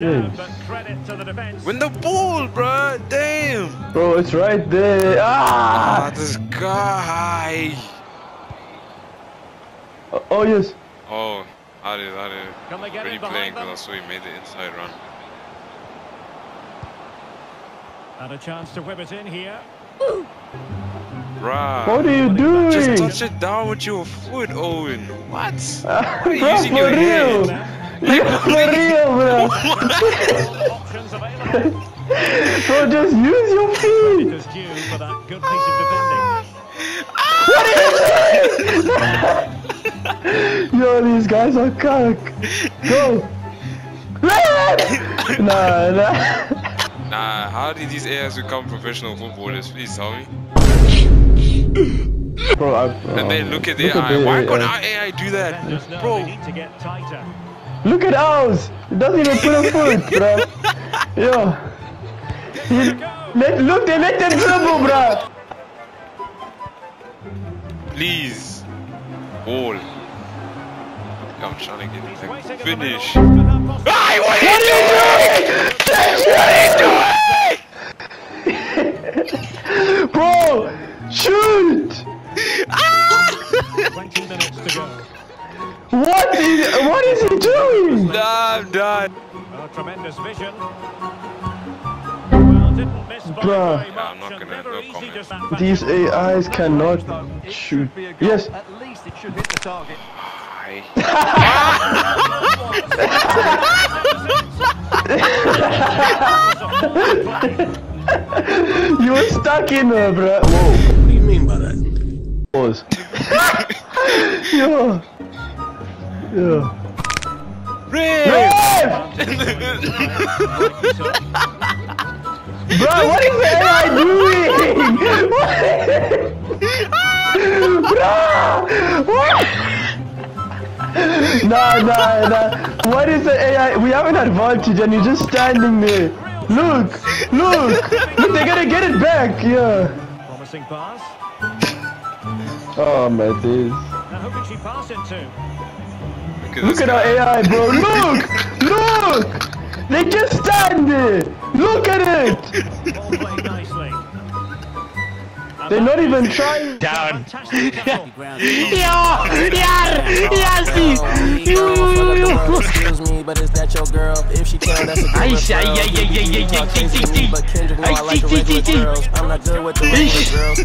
Yeah, but credit to the defense. Win the ball, bro. Damn. Bro, it's right there. Ah, Ah! this guy. Oh, oh, yes. Oh, I did, I did. Can they get Already in playing behind because I saw he made the inside run. And a chance to whip it in here. Bruh. What are you doing? Just touch it down with your foot, Owen. What? Why are you using for your real. Head? Yeah, for real, bro. Options available. Bro, just use your feet. It is due for that good piece of defending. Yo, these guys are cock. Go. nah, nah. Nah, how did these AIs become professional footballers? Please tell me. Bro, I, And then oh, um, look at the look AI. the Why AI. can't our AI do that? Defenders know Bro, they need to get tighter. Look at ours. It doesn't even put a foot, bro. Yo. He, let, look, they let them dribble, bro. please. Ball. I'm trying to get He's the waiting at the finish. middle. Could that possibly- Hey, what Bro, shoot. Ah! 20 minutes to go. What is, what is he doing? Nah, I'm done. Oh, tremendous vision. Well, didn't miss by Bruh. very Yeah, I'm not gonna- no comment. These. AIs cannot shoot. Yes. At least it should hit the target. You were stuck in her, bro. Whoa. What do you mean by that? Pause. Yo. Yo. Red! Bro, what is the AI doing? Bro! What? Nah, nah, nah. What is the AI? We have an advantage and you're just standing there. Look, look, look, they're gonna get it back, yeah. Promising pass. Oh my days. Now who can she pass into? Look at our AI, bro. Look, look. They just stand there. Look at it. Ball played nicely. And They're that not even is trying. a Fantastic tackle. Excuse me, but is that your girl? If she can, that's a good Aisha, referral. yeah, yeah, yeah, yeah, yeah, You talk yeah, things to yeah, me, yeah. But Kendrick, know I like the Aisha, regular yeah, yeah, yeah. girls. I'm not good with the regular girls.